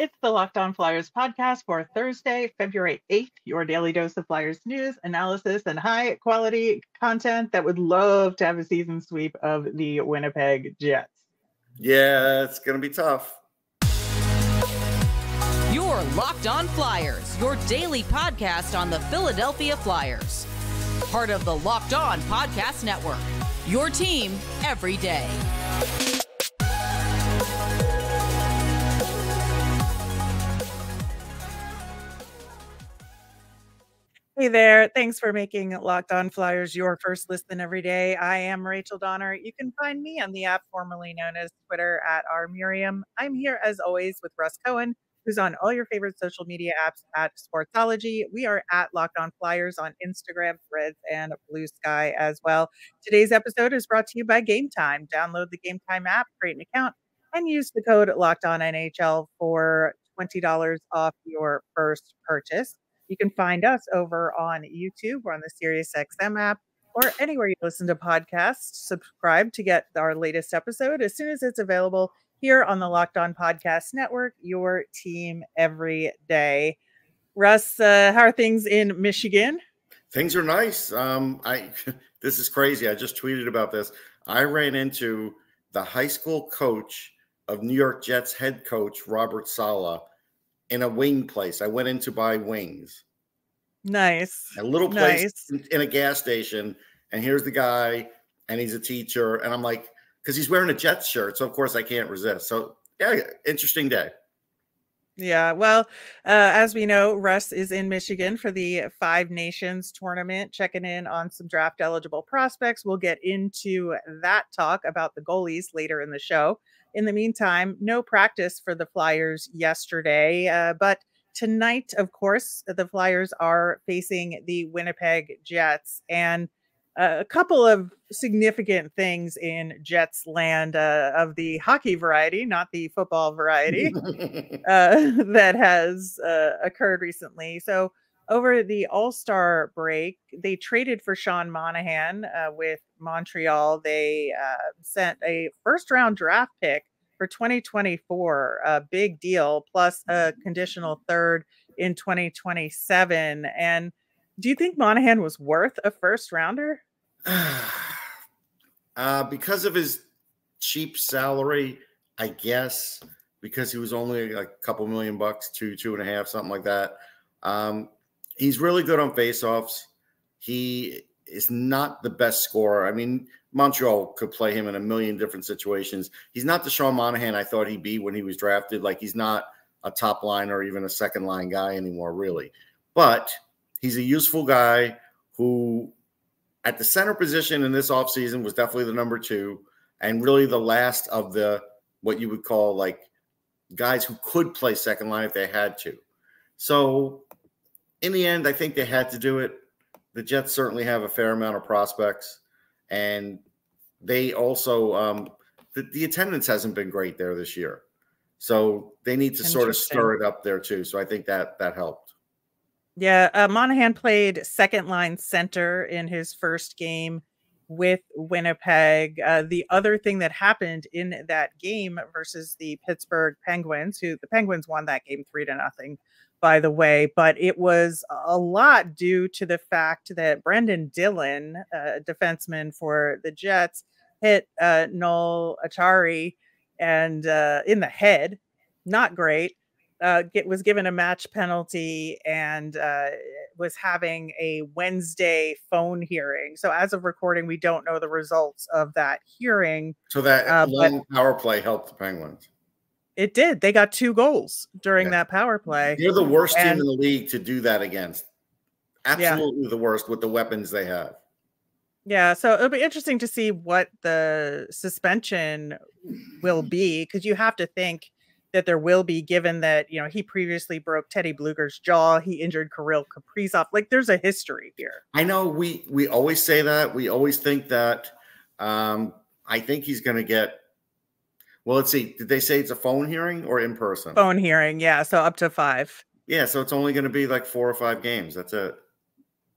It's the Locked On Flyers podcast for Thursday, February 8th, your daily dose of Flyers news, analysis, and high quality content that would love to have a season sweep of the Winnipeg Jets. Yeah, it's going to be tough. Your Locked On Flyers, your daily podcast on the Philadelphia Flyers. Part of the Locked On Podcast Network. Your team every day. Hey there. Thanks for making Locked On Flyers your first listen every day. I am Rachel Donner. You can find me on the app formerly known as Twitter at R Miriam. I'm here as always with Russ Cohen, who's on all your favorite social media apps at Sportsology. We are at Locked On Flyers on Instagram, Threads, and Blue Sky as well. Today's episode is brought to you by Game Time. Download the Game Time app, create an account, and use the code Locked On NHL for $20 off your first purchase. You can find us over on YouTube or on the SiriusXM app or anywhere you listen to podcasts. Subscribe to get our latest episode as soon as it's available here on the Locked On Podcast Network, your team every day. Russ, uh, how are things in Michigan? Things are nice. Um, I this is crazy. I just tweeted about this. I ran into the high school coach of New York Jets head coach Robert Saleh in a wing place. I went in to buy wings. Nice. A little place nice. in, a gas station. And here's the guy, and he's a teacher. And I'm like, because he's wearing a Jets shirt. So, of course, I can't resist. So, yeah, interesting day. Yeah, well, uh, as we know, Russ is in Michigan for the Five Nations tournament, checking in on some draft eligible prospects. We'll get into that talk about the goalies later in the show. In the meantime, no practice for the Flyers yesterday, uh, but tonight, of course, the Flyers are facing the Winnipeg Jets, and uh, a couple of significant things in Jets land uh, of the hockey variety, not the football variety, uh, that has uh, occurred recently. So, over the All Star break, they traded for Sean Monahan uh, with Montreal. They uh, sent a first round draft pick for 2024, a big deal, plus a conditional third in 2027. And do you think Monahan was worth a first rounder? uh, because of his cheap salary, I guess, because he was only a couple million bucks, two, two and a half, something like that. Um, he's really good on faceoffs. He is not the best scorer. I mean, Montreal could play him in a million different situations. He's not the Sean Monahan I thought he'd be when he was drafted. Like he's not a top line or even a second line guy anymore, really. But he's a useful guy who, at the center position in this offseason, was definitely the number two and really the last of the what you would call like guys who could play second line if they had to. So, in the end, I think they had to do it. The Jets certainly have a fair amount of prospects and they also um, the, the attendance hasn't been great there this year, so they need to sort of stir it up there too. So I think that that helped. Yeah, uh, Monahan played second line center in his first game with Winnipeg. Uh, the other thing that happened in that game versus the Pittsburgh Penguins, who the Penguins won that game three to nothing, by the way, but it was a lot due to the fact that Brendan Dillon, uh, defenseman for the Jets, hit uh, Noel Acciari and uh, in the head. Not great. Uh, get, was given a match penalty and uh, was having a Wednesday phone hearing. So as of recording, we don't know the results of that hearing. So that uh, long but, power play helped the Penguins. It did. They got two goals during yeah. that power play. They're the worst and, team in the league to do that against. Absolutely yeah. the worst with the weapons they have. Yeah, so it'll be interesting to see what the suspension will be because you have to think that there will be, given that you know he previously broke Teddy Blueger's jaw, he injured Kirill Kaprizov. Like, there's a history here. I know we we always say that. We always think that. Um, I think he's going to get well, let's see. Did they say it's a phone hearing or in person? Phone hearing, yeah. So up to five. Yeah, so it's only going to be like four or five games. That's it.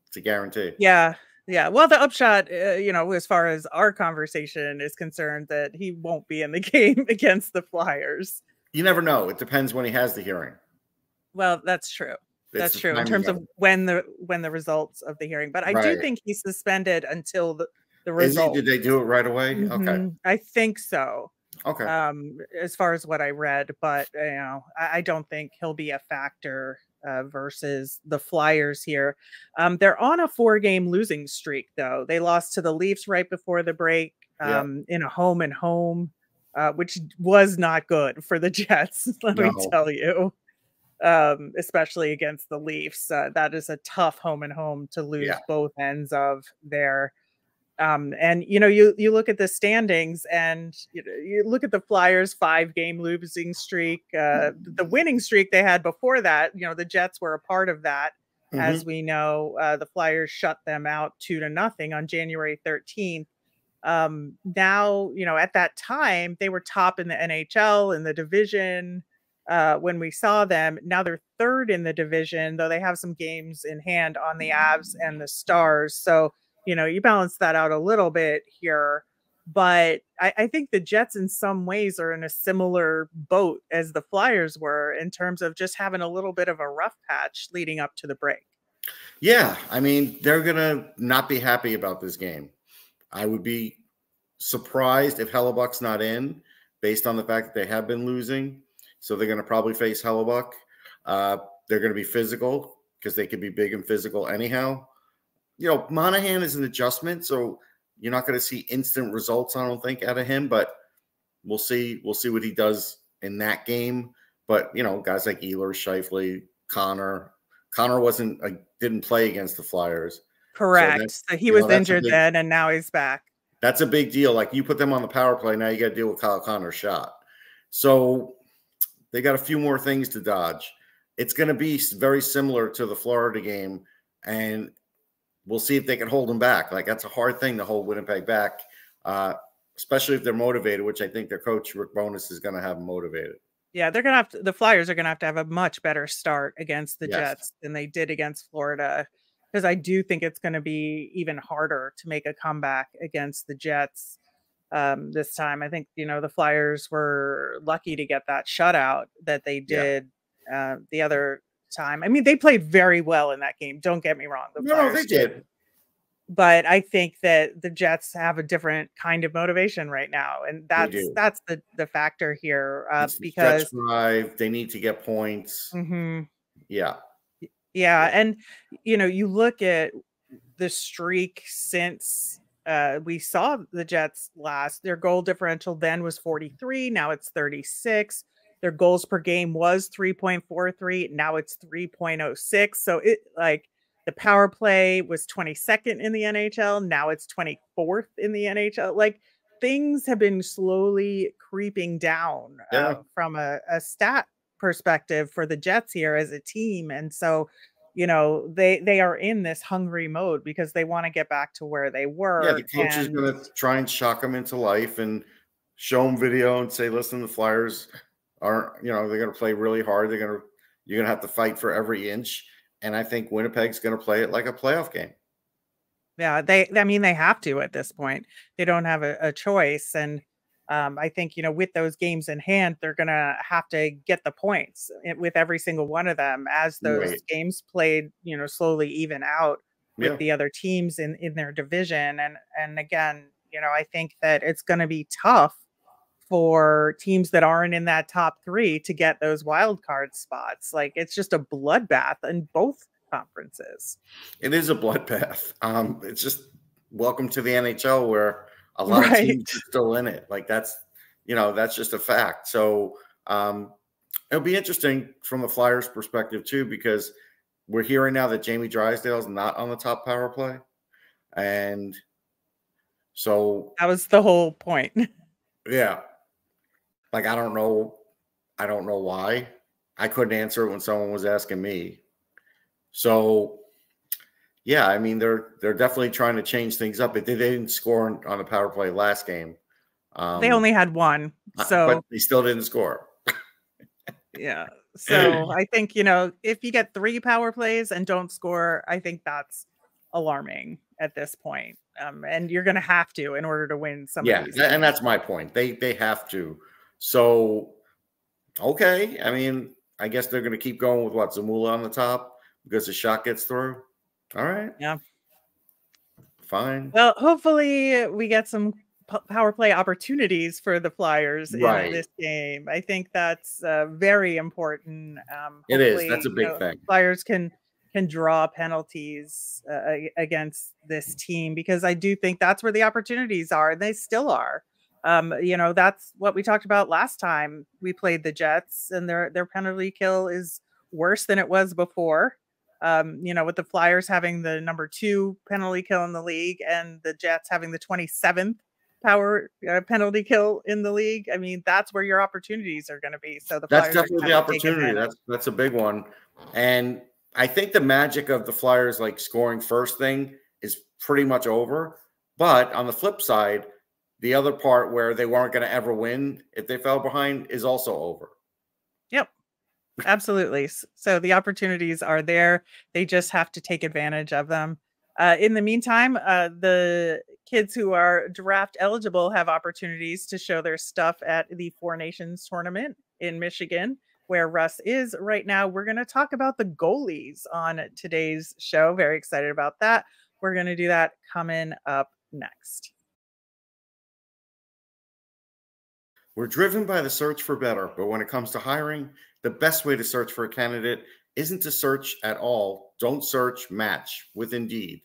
It's a guarantee. Yeah, yeah. Well, the upshot, uh, you know, as far as our conversation is concerned, that he won't be in the game against the Flyers. You never know. It depends when he has the hearing. Well, that's true. It's that's true in terms of when the when the results of the hearing. But I do think he's suspended until the the it. Is he, result. did they do it right away? Okay. Mhm. I think so. Okay. um as far as what i read but you know i, I don't think he'll be a factor uh, versus the flyers here um they're on a four game losing streak though they lost to the leafs right before the break Yeah. um in a home and home uh, which was not good for the jets let me tell you um especially against the leafs uh, that is a tough home and home to lose Yeah. both ends of there um and you know you you look at the standings and you, you look at the flyers five game losing streak uh the winning streak they had before that you know the jets were a part of that. Mhm. as we know uh the flyers shut them out two to nothing on january 13th um now you know at that time they were top in the nhl in the division uh when we saw them. Now they're third in the division though they have some games in hand on the avs and the stars. So you know you balance that out a little bit here but I, I think the jets in some ways are in a similar boat as the flyers were in terms of just having a little bit of a rough patch leading up to the break Yeah, I mean, they're gonna not be happy about this game. I would be surprised if Hellebuyck's not in, based on the fact that they have been losing. So they're gonna probably face Hellebuck. Uh, they're gonna be physical because they could be big and physical anyhow. You know, Monahan is an adjustment, so you're not gonna see instant results, I don't think, out of him, but we'll see. We'll see what he does in that game. But you know, guys like Ehlers, Scheifele, Connor. Connor wasn't uh, didn't play against the Flyers. correct that's- so he was know, injured big- then and now he's back That's a big deal. Like you put them on the power play, now you got to deal with Kyle Connor's shot. So they got a few more things to dodge. It's going to be very similar to the Florida game, and we'll see if they can hold them back. Like that's a hard thing to hold Winnipeg back, uh, especially if they're motivated, which I think their coach Rick Bowness is going to have them motivated. yeah they're gonna have to the flyers are gonna have to have a much better start against the Yes. jets than they did against florida because i do think it's going to be even harder to make a comeback against the jets um, this time i think you know the flyers were lucky to get that shutout that they Yeah. did uh, the other time i mean they played very well in that game don't get me wrong the No, Flyers they did. but I think that the Jets have a different kind of motivation right now, and that's that's the the factor here uh, It's the stretch because drive, they need to get points. Mhm. Yeah. yeah, Yeah. and you know you look at the streak since uh, we saw the Jets last. Their goal differential then was forty three, now it's thirty six. Their goals per game was three point four three, now it's three point oh six. So it like the power play was 22nd in the NHL. Now it's 24th in the NHL. Like things have been slowly creeping down Yeah. uh, from a, a stat perspective for the Jets here as a team. And so, you know, they they are in this hungry mode because they want to get back to where they were. Yeah, the coach is going to try and shock them into life and show them video and say, "Listen, the Flyers aren't. You know, they're going to play really hard. They're going to. You're going to have to fight for every inch." And I think Winnipeg's going to play it like a playoff game. Yeah, they I mean they have to at this point. They don't have a, a choice. And um, I think, you know, with those games in hand, they're gonna have to get the points with every single one of them as those Right. games played, you know, slowly even out with Yeah. the other teams in, in their division. And and again, you know, I think that it's gonna be tough for teams that aren't in that top three to get those wild card spots. Like it's just a bloodbath in both conferences. It is a bloodbath. Um, it's just welcome to the NHL where a lot of teams are still in it. Like that's, you know, that's just a fact. So um, it'll be interesting from the Flyers' perspective too, because we're hearing now that Jamie Drysdale is not on the top power play, and so That was the whole point. yeah, like I don't know, I don't know why. I couldn't answer it when someone was asking me. So yeah, I mean they're they're definitely trying to change things up. But they didn't score on, the power play last game. Um, they only had one. So but they still didn't score. yeah. So I think, you know, if you get three power plays and don't score, I think that's alarming at this point. Um, and you're gonna have to in order to win some yeah, and that's my point. They they have to. So Okay. I mean, I guess they're going to keep going with what Zamula on the top because the shot gets through. All right. Yeah. Fine. Well, hopefully we get some power play opportunities for the Flyers right. in this game. I think that's uh, very important. Um, it is. That's a big you know, thing. Flyers can can draw penalties uh, against this team because I do think that's where the opportunities are, and they still are. Um, you know, that's what we talked about last time we played the Jets, and their their penalty kill is worse than it was before. Um, you know, with the Flyers having the number two penalty kill in the league and the Jets having the 27th power uh, penalty kill in the league. I mean, that's where your opportunities are going to be. So the that's Flyers definitely the opportunity. That's that's a big one. And I think the magic of the Flyers like scoring first thing is pretty much over. But on the flip side, the other part where they weren't going to ever win if they fell behind is also over. Yep. Absolutely. So the opportunities are there. They just have to take advantage of them. Uh, in the meantime, uh, the kids who are draft eligible have opportunities to show their stuff at the Four Nations tournament in Michigan, where Russ is right now. We're going to talk about the goalies on today's show. Very excited about that. We're going to do that coming up next. We're driven by the search for better, but when it comes to hiring, the best way to search for a candidate isn't to search at all. Don't search, match with Indeed.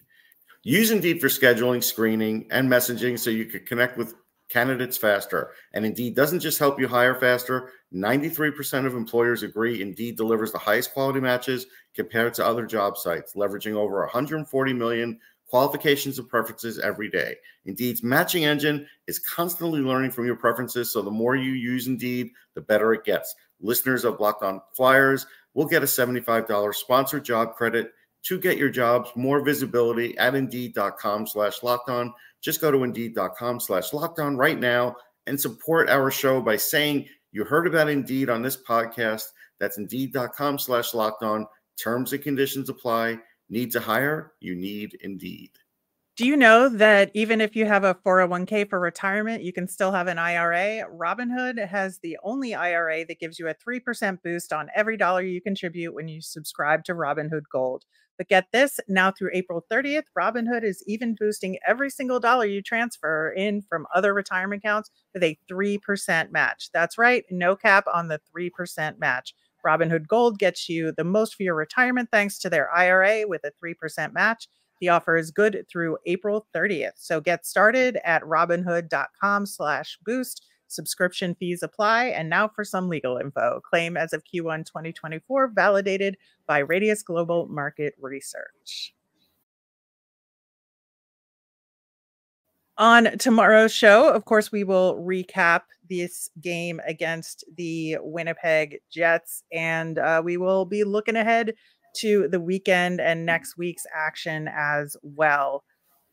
Use Indeed for scheduling, screening, and messaging so you can connect with candidates faster. And Indeed doesn't just help you hire faster. 93% of employers agree Indeed delivers the highest quality matches compared to other job sites, leveraging over 140 million qualifications and preferences every day. Indeed's matching engine is constantly learning from your preferences, so the more you use Indeed, the better it gets. Listeners of Locked On Flyers will get a $75 sponsored job credit to get your jobs more visibility at indeed.com slash locked on. Just go to indeed.com slash locked on right now and support our show by saying you heard about Indeed on this podcast. That's indeed.com slash locked on. Terms and conditions apply. Need to hire? You need Indeed. Do you know that even if you have a 401k for retirement, you can still have an IRA? Robinhood has the only IRA that gives you a 3% boost on every dollar you contribute when you subscribe to Robinhood Gold. But get this now through April 30th, Robinhood is even boosting every single dollar you transfer in from other retirement accounts with a 3% match. That's right, no cap on the 3% match. Robinhood Gold gets you the most for your retirement thanks to their IRA with a 3% match. The offer is good through April 30th. So get started at robinhood.com slash boost. Subscription fees apply. And now for some legal info. Claim as of Q1 2024, validated by Radius Global Market Research. On tomorrow's show, of course, we will recap this game against the Winnipeg Jets, and uh, we will be looking ahead to the weekend and next week's action as well.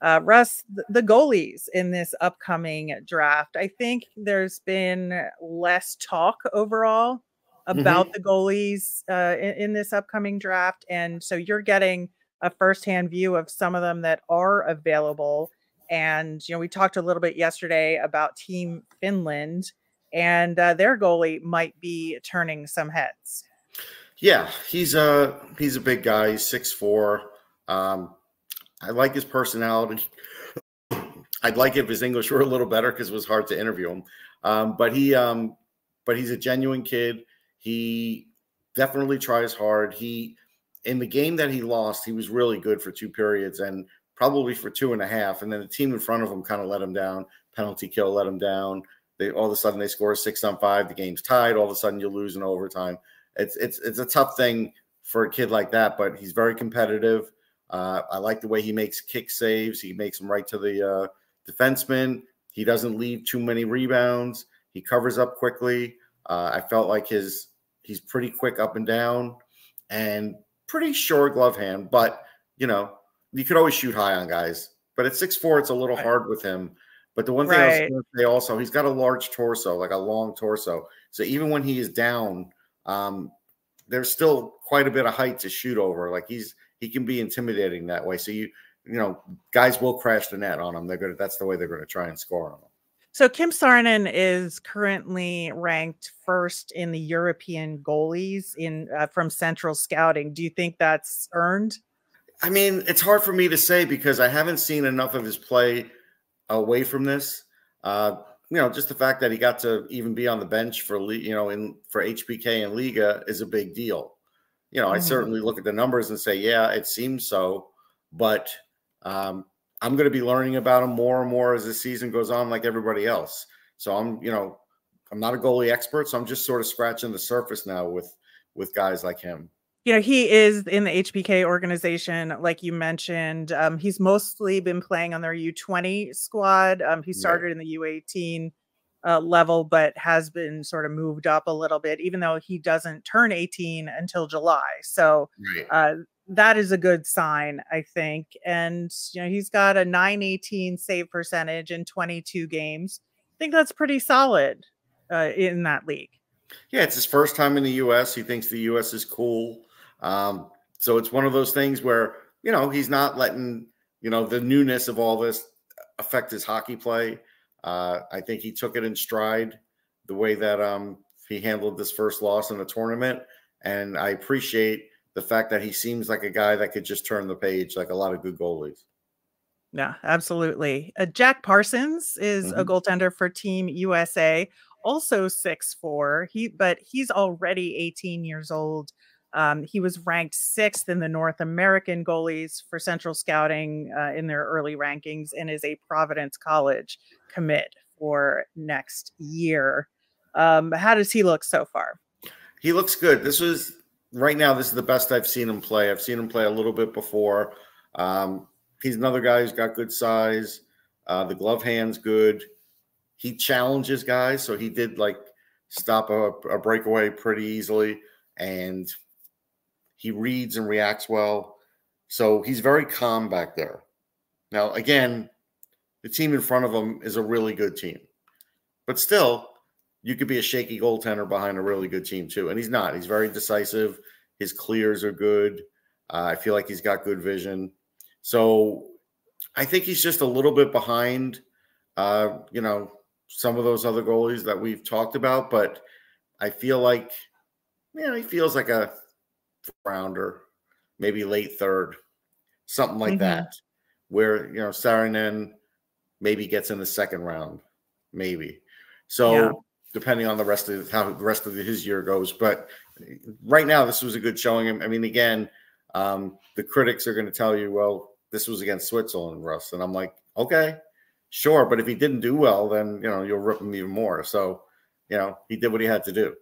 Uh, Russ, the goalies in this upcoming draft, I think there's been less talk overall about mm-hmm. the goalies uh, in, in, this upcoming draft. And so you're getting a firsthand view of some of them that are available. And, you know, we talked a little bit yesterday about Team Finland, and uh, their goalie might be turning some heads. Yeah, he's a he's a big guy. He's six four. Um, I like his personality. I'd like if his English were a little better because it was hard to interview him. Um, but he, um, but he's a genuine kid. He definitely tries hard. He, in the game that he lost, he was really good for two periods and probably for two and a half. And then the team in front of them kind of let him down. Penalty kill let him down. They all of a sudden they score six on five. The game's tied. All of a sudden you lose in overtime it's it's it's a tough thing for a kid like that, but he's very competitive. Uh, I like the way he makes kick saves. He makes them right to the uh, defenseman. He doesn't leave too many rebounds. He covers up quickly. Uh, I felt like his he's pretty quick up and down, and pretty sure glove hand. But you know, you could always shoot high on guys. But at six four, it's a little hard with him. But the one thing right. I was going to say also, he's got a large torso, like a long torso. So even when he is down, um, there's still quite a bit of height to shoot over. Like he's he can be intimidating that way. So you you know guys will crash the net on him. They're gonna that's the way they're gonna try and score on him. So Kim Saarinen is currently ranked first in the European goalies in uh, from Central Scouting. Do you think that's earned? I mean, it's hard for me to say because I haven't seen enough of his play away from this. Uh, you know, just the fact that he got to even be on the bench for you know in for HPK and Liiga is a big deal. You know, mm-hmm. I certainly look at the numbers and say, yeah, it seems so, but um, I'm going to be learning about him more and more as the season goes on, like everybody else. So I'm, you know, I'm not a goalie expert, so I'm just sort of scratching the surface now with with guys like him. You know, he is in the HPK organization, like you mentioned. Um, he's mostly been playing on their U20 squad. Um, he started yeah. in the U18 uh, level, but has been sort of moved up a little bit, even though he doesn't turn 18 until July. So right. uh, that is a good sign, I think. And you know, he's got a 918 save percentage in 22 games. I think that's pretty solid uh, in that league. Yeah, it's his first time in the U.S. He thinks the U.S. is cool. Um, so it's one of those things where you know he's not letting you know the newness of all this affect his hockey play. Uh, I think he took it in stride the way that um, he handled this first loss in the tournament, and I appreciate the fact that he seems like a guy that could just turn the page like a lot of good goalies. Yeah, absolutely. Uh, Jack Parsons is mm-hmm. a goaltender for Team USA, also six four. He but he's already 18 years old. Um, he was ranked sixth in the North American goalies for Central Scouting uh, in their early rankings and is a Providence College commit for next year. Um, how does he look so far? He looks good. This was right now, this is the best I've seen him play. I've seen him play a little bit before. Um, he's another guy who's got good size. Uh, the glove hand's good. He challenges guys, so he did like stop a, a breakaway pretty easily, and he reads and reacts well. So he's very calm back there. Now, again, the team in front of him is a really good team, but still, you could be a shaky goaltender behind a really good team too. And he's not. He's very decisive. His clears are good. Uh, I feel like he's got good vision. So I think he's just a little bit behind, uh, you know, some of those other goalies that we've talked about. But I feel like, you know, he feels like a rounder, maybe late third, something like mm-hmm. that, where, you know, Saarinen maybe gets in the second round, maybe. So yeah depending on the rest of how the rest of his year goes. But right now, this was a good showing. I mean, again, um, the critics are going to tell you, well, this was against Switzerland, Russ, and I'm like, okay, sure, but if he didn't do well, then you know you'll rip him even more. So, you know, he did what he had to do.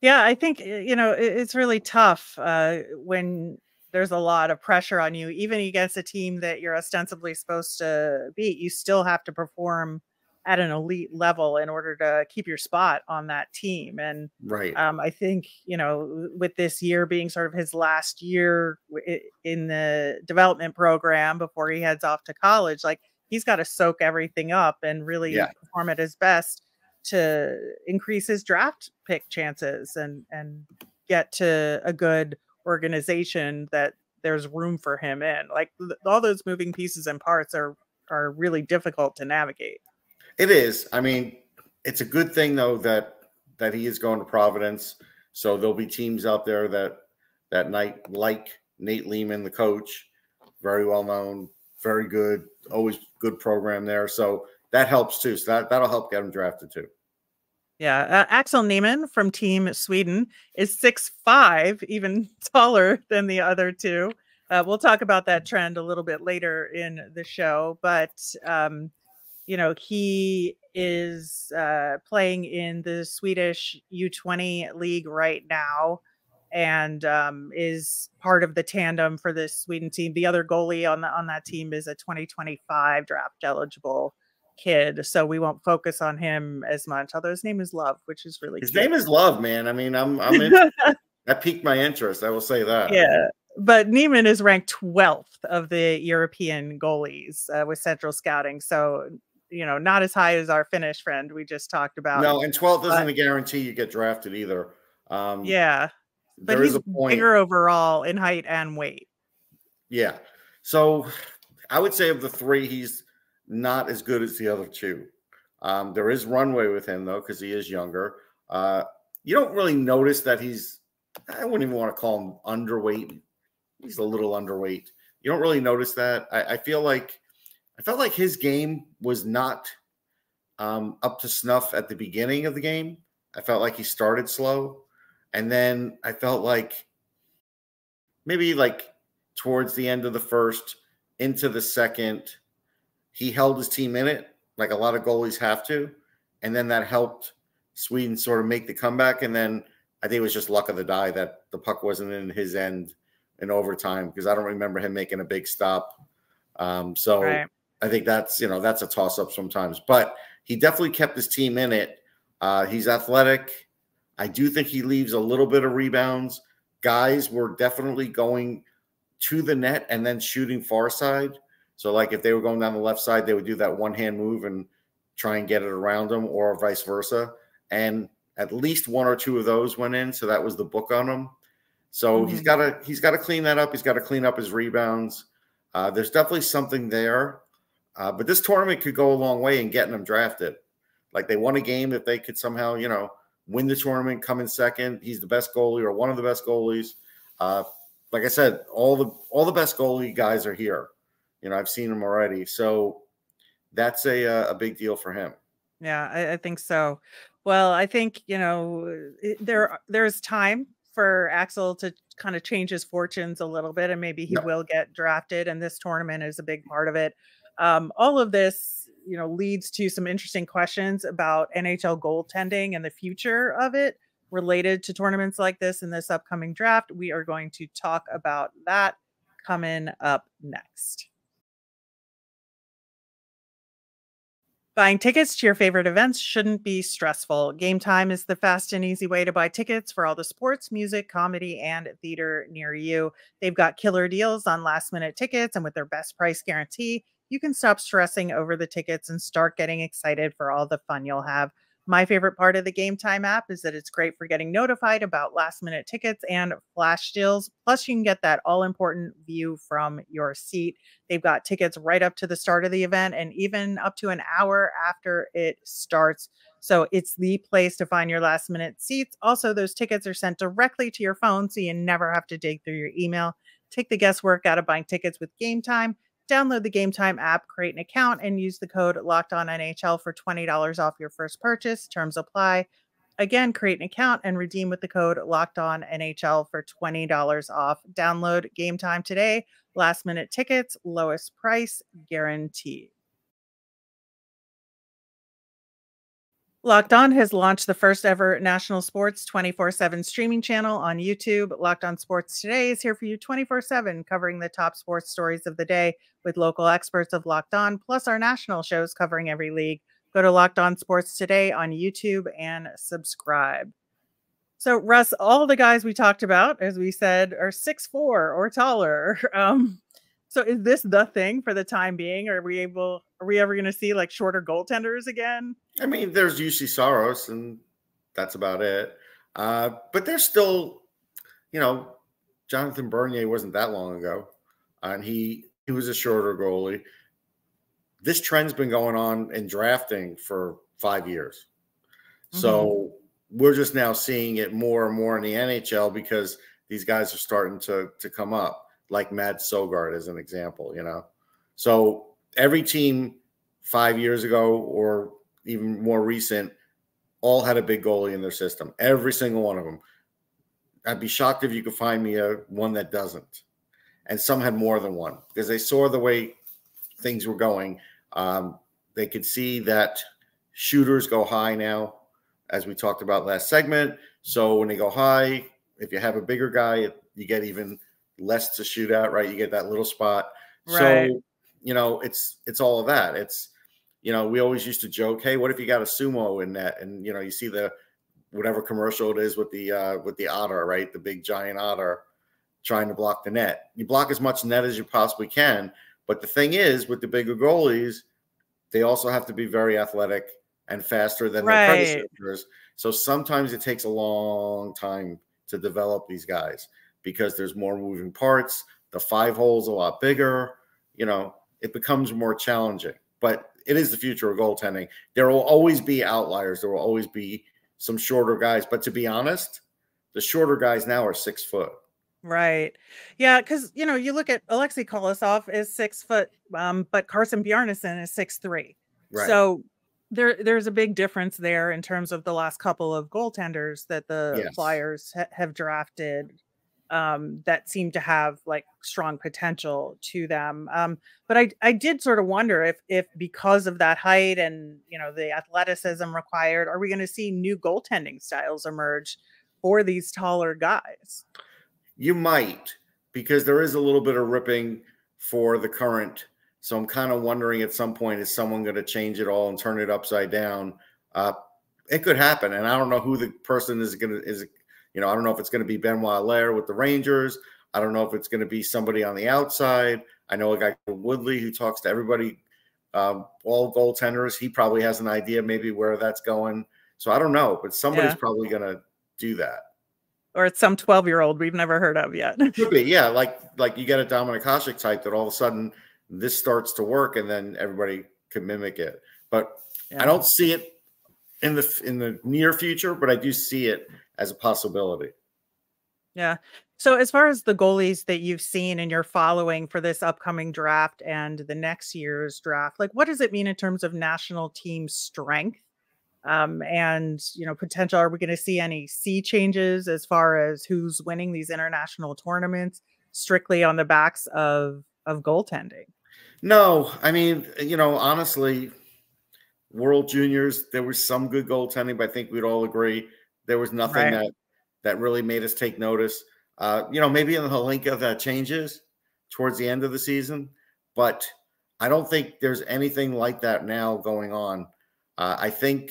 Yeah, I think you know it's really tough uh, when there's a lot of pressure on you, even against a team that you're ostensibly supposed to beat. You still have to perform at an elite level in order to keep your spot on that team. And right, um, I think you know, with this year being sort of his last year in the development program before he heads off to college, like he's got to soak everything up and really yeah. perform at his best to increase his draft pick chances and and get to a good organization that there's room for him in. Like all those moving pieces and parts are are really difficult to navigate. It is. I mean, it's a good thing though that that he is going to Providence. So there'll be teams out there that that night like Nate Leaman, the coach, very well known, very good, always good program there. So that helps too. So that that'll help get him drafted too. Yeah, uh, Axel Nyman from Team Sweden is six five, even taller than the other two. Uh, we'll talk about that trend a little bit later in the show, but um, you know, he is uh, playing in the Swedish U20 league right now and um, is part of the tandem for the Sweden team. The other goalie on the on that team is a 2025 draft eligible kid, so we won't focus on him as much. Although his name is Love, which is really his cute. name is Love, man. I mean, I'm I'm in, that piqued my interest. I will say that. Yeah. But Nyman is ranked 12th of the European goalies uh, with Central Scouting. So you know, not as high as our Finnish friend we just talked about. No, and 12th isn't a guarantee you get drafted either. Um, yeah, but he's bigger overall in height and weight. Yeah, so I would say of the three, he's not as good as the other two. Um, there is runway with him though, because he is younger. Uh, you don't really notice that he's. I wouldn't even want to call him underweight. He's a little underweight. You don't really notice that. I, I feel like I felt like his game was not um, up to snuff at the beginning of the game. I felt like he started slow, and then I felt like maybe like towards the end of the first into the second, he held his team in it like a lot of goalies have to, and then that helped Sweden sort of make the comeback. And then I think it was just luck of the die that the puck wasn't in his end in overtime because I don't remember him making a big stop. Um, so right. I think that's you know that's a toss up sometimes, but he definitely kept his team in it. Uh, he's athletic. I do think he leaves a little bit of rebounds. Guys were definitely going to the net and then shooting far side. So, like if they were going down the left side, they would do that one hand move and try and get it around them, or vice versa. And at least one or two of those went in. So that was the book on him. So mm-hmm. he's got to he's got to clean that up. He's got to clean up his rebounds. Uh, there's definitely something there. Uh, but this tournament could go a long way in getting him drafted. Like they won a game if they could somehow, you know, win the tournament, come in second. He's the best goalie or one of the best goalies. Uh, like I said, all the all the best goalie guys are here. You know, I've seen him already, so that's a uh, a big deal for him. Yeah, I, I think so. Well, I think you know there there's time for Axel to kind of change his fortunes a little bit, and maybe he yep. will get drafted. And this tournament is a big part of it. Um, all of this, you know, leads to some interesting questions about NHL goaltending and the future of it related to tournaments like this in this upcoming draft. We are going to talk about that coming up next. Buying tickets to your favorite events shouldn't be stressful. Game Time is the fast and easy way to buy tickets for all the sports, music, comedy, and theater near you. They've got killer deals on last minute tickets, and with their best price guarantee, you can stop stressing over the tickets and start getting excited for all the fun you'll have. My favorite part of the Game Time app is that it's great for getting notified about last minute tickets and flash deals. Plus, you can get that all important view from your seat. They've got tickets right up to the start of the event and even up to an hour after it starts. So it's the place to find your last minute seats. Also, those tickets are sent directly to your phone, so you never have to dig through your email. Take the guesswork out of buying tickets with Game Time download the Game Time app, create an account, and use the code Locked On NHL for twenty dollars off your first purchase. Terms apply. Again, create an account and redeem with the code Locked On NHL for twenty dollars off. Download Game Time today. Last minute tickets, lowest price guaranteed. Locked On has launched the first ever national sports 24 7 streaming channel on YouTube. Locked On Sports Today is here for you 24 7, covering the top sports stories of the day with local experts of Locked On, plus our national shows covering every league. Go to Locked On Sports Today on YouTube and subscribe. So, Russ, all the guys we talked about, as we said, are six four or taller. Um, so is this the thing for the time being? Are we able are we ever gonna see like shorter goaltenders again? I mean, there's Juuse Saros, and that's about it. Uh, but there's still, you know, Jonathan Bernier wasn't that long ago, and he he was a shorter goalie. This trend's been going on in drafting for five years. Mm-hmm. So we're just now seeing it more and more in the NHL because these guys are starting to to come up like Mads Sogaard as an example, you know. So every team five years ago or even more recent all had a big goalie in their system. Every single one of them. I'd be shocked if you could find me a one that doesn't. And some had more than one because they saw the way things were going. Um, they could see that shooters go high now, as we talked about last segment. So when they go high, if you have a bigger guy, you get even less to shoot at, right? You get that little spot. Right. So, you know, it's it's all of that. It's you know, we always used to joke, hey, what if you got a sumo in net? And you know, you see the whatever commercial it is with the uh with the otter, right? The big giant otter trying to block the net. You block as much net as you possibly can. But the thing is, with the bigger goalies, they also have to be very athletic and faster than right. their predecessors. So sometimes it takes a long time to develop these guys because there's more moving parts. The five holes a lot bigger. You know, it becomes more challenging. But it is the future of goaltending. There will always be outliers. There will always be some shorter guys. But to be honest, the shorter guys now are six foot. Right. Yeah, because you know, you look at Alexei Kolosov is six foot, um, but Carson Bjarnason is six three. Right. So there there's a big difference there in terms of the last couple of goaltenders that the Yes. Flyers ha- have drafted um, that seem to have like strong potential to them. Um, but I I did sort of wonder if if because of that height and you know the athleticism required, are we going to see new goaltending styles emerge for these taller guys? You might, because there is a little bit of ripping for the current. So I'm kind of wondering at some point is someone going to change it all and turn it upside down? Uh, it could happen, and I don't know who the person is going to is. You know, I don't know if it's going to be Benoit Allaire with the Rangers. I don't know if it's going to be somebody on the outside. I know a guy called Woodley who talks to everybody, um, all goaltenders. He probably has an idea maybe where that's going. So I don't know, but somebody's Yeah. probably going to do that. Or it's some 12 year old we've never heard of yet. Could be, yeah. Like like you get a Dominik Hasek type that all of a sudden this starts to work and then everybody can mimic it. But Yeah. I don't see it in the in the near future, but I do see it as a possibility. Yeah. So as far as the goalies that you've seen and you're following for this upcoming draft and the next year's draft, like what does it mean in terms of national team strength? Um, and you know, potential are we going to see any sea changes as far as who's winning these international tournaments strictly on the backs of of goaltending? No, I mean, you know, honestly, World Juniors, there was some good goaltending, but I think we'd all agree there was nothing Right. that that really made us take notice. Uh, you know, maybe in the Hlinka that changes towards the end of the season, but I don't think there's anything like that now going on. Uh, I think,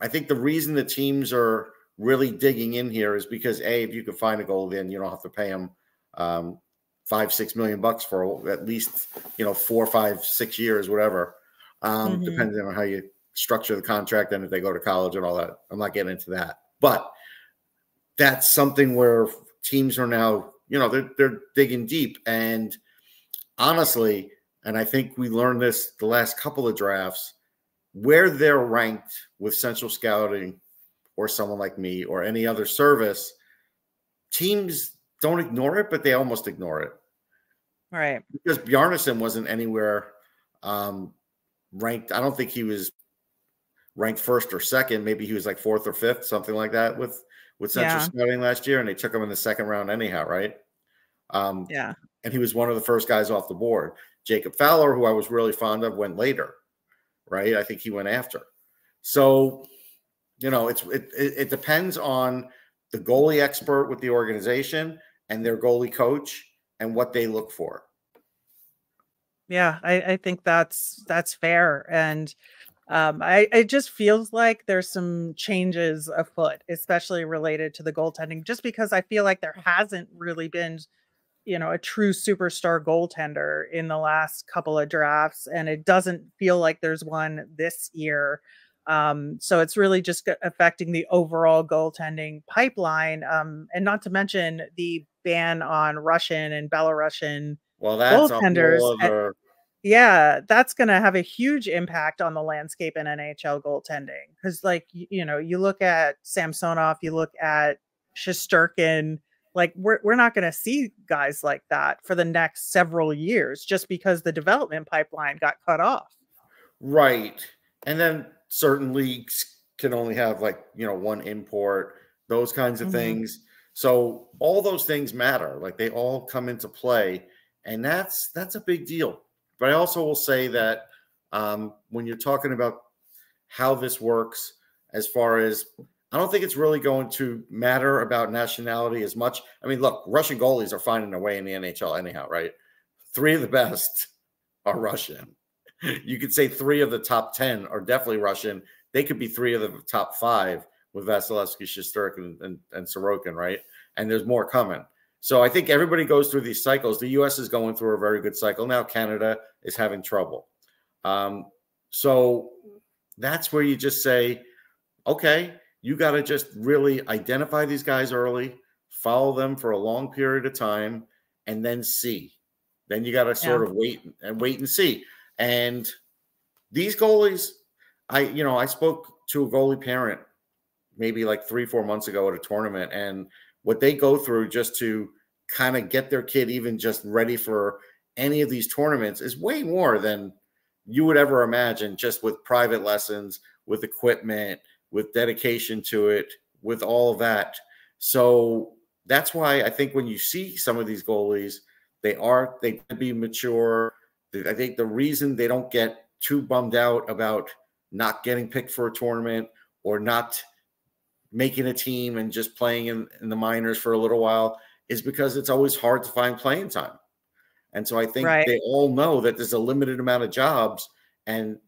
I think the reason the teams are really digging in here is because a, if you can find a goal, then you don't have to pay them um, five, six million bucks for at least you know four, five, six years, whatever, um, Mhm. depending on how you structure the contract and if they go to college and all that. I'm not getting into that, but that's something where teams are now, you know, they're they're digging deep. And honestly, and I think we learned this the last couple of drafts, where they're ranked with central scouting or someone like me or any other service, teams don't ignore it, but they almost ignore it Right. because Bjarnason wasn't anywhere um, ranked. I don't think he was ranked first or second. Maybe he was like fourth or fifth, something like that with with Central Yeah. Scouting last year, and they took him in the second round anyhow, right? Um, Yeah. and he was one of the first guys off the board. Jacob Fowler, who I was really fond of, went later, right? I think he went after. So, you know, it's it it, it depends on the goalie expert with the organization and their goalie coach and what they look for. Yeah, I, I think that's that's fair. And um, I it just feels like there's some changes afoot, especially related to the goaltending, just because I feel like there hasn't really been, you know, a true superstar goaltender in the last couple of drafts, and it doesn't feel like there's one this year. Um, so it's really just affecting the overall goaltending pipeline, um, and not to mention the ban on Russian and Belarusian Well, that's a Goaltenders whole other. Yeah, that's going to have a huge impact on the landscape in NHL goaltending. Because, like, you, you know, you look at Samsonov, you look at Shesterkin, like, we're, we're not going to see guys like that for the next several years just because the development pipeline got cut off. Right. And then certain leagues can only have like, you know, one import, those kinds of Mhm. things. So all those things matter. Like they all come into play. And that's that's a big deal. But I also will say that um, when you're talking about how this works, as far as I don't think it's really going to matter about nationality as much. I mean, look, Russian goalies are finding their way in the NHL anyhow, right? Three of the best are Russian. You could say three of the top 10 are definitely Russian. They could be three of the top five with Vasilevskiy, Shesterkin, and, and Sorokin, right? And there's more coming. So I think everybody goes through these cycles. The U.S. is going through a very good cycle now. Canada is having trouble. Um, so that's where you just say, okay, you got to just really identify these guys early, follow them for a long period of time, and then see. Then you got to sort of wait and wait and see. And these goalies, I you know I spoke to a goalie parent maybe like three four months ago at a tournament, and what they go through just to kind of get their kid even just ready for any of these tournaments is way more than you would ever imagine just with private lessons with equipment with dedication to it with all of that so that's why i think when you see some of these goalies they are they can be mature i think the reason they don't get too bummed out about not getting picked for a tournament or not making a team and just playing in, in the minors for a little while is because it's always hard to find playing time. And so I think right. they all know that there's a limited amount of jobs and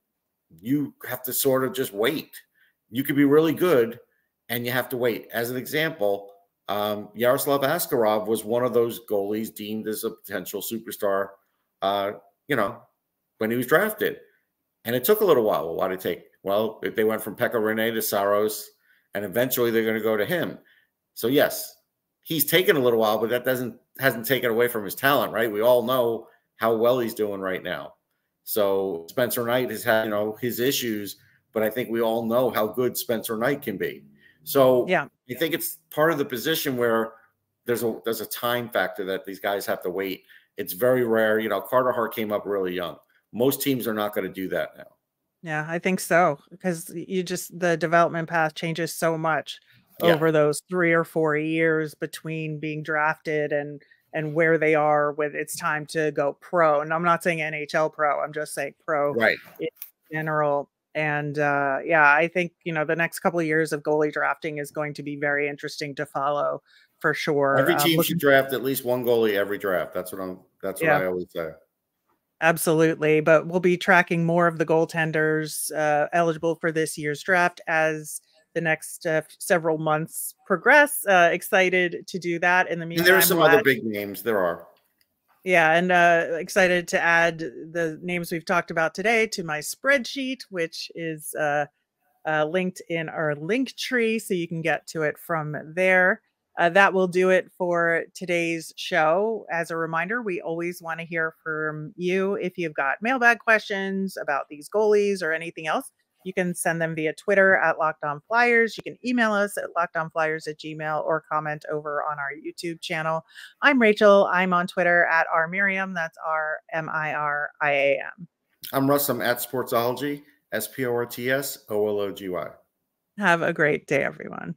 you have to sort of just wait. You could be really good and you have to wait. As an example, um, Yaroslav Askarov was one of those goalies deemed as a potential superstar, uh, you know, when he was drafted. And it took a little while. Well, why did it take? Well, they went from Pekka Rinne to Saros, and eventually they're going to go to him. So, yes, he's taken a little while, but that doesn't hasn't taken away from his talent, right? We all know how well he's doing right now. So Spencer Knight has had, you know, his issues, but I think we all know how good Spencer Knight can be. So yeah, I think it's part of the position where there's a there's a time factor that these guys have to wait. It's very rare. You know, Carter Hart came up really young. Most teams are not going to do that now. Yeah, I think so because you just the development path changes so much yeah. over those three or four years between being drafted and and where they are with it's time to go pro. And I'm not saying NHL pro, I'm just saying pro right. in general. And uh, yeah, I think you know the next couple of years of goalie drafting is going to be very interesting to follow for sure. Every um, team um, should draft at least one goalie every draft. That's what I'm. That's what yeah. I always say. Absolutely, but we'll be tracking more of the goaltenders uh, eligible for this year's draft as the next uh, several months progress. Uh, excited to do that. In the meantime, and there are some other big names. There are. Yeah, and uh, excited to add the names we've talked about today to my spreadsheet, which is uh, uh, linked in our link tree, so you can get to it from there. Uh, that will do it for today's show. As a reminder, we always want to hear from you if you've got mailbag questions about these goalies or anything else. You can send them via Twitter at Locked On Flyers. You can email us at lockedonflyers at gmail or comment over on our YouTube channel. I'm Rachel. I'm on Twitter at R Miriam. That's R M I R I A M. I'm Russ. I'm at Sportsology, S P O R T S O L O G Y. Have a great day, everyone.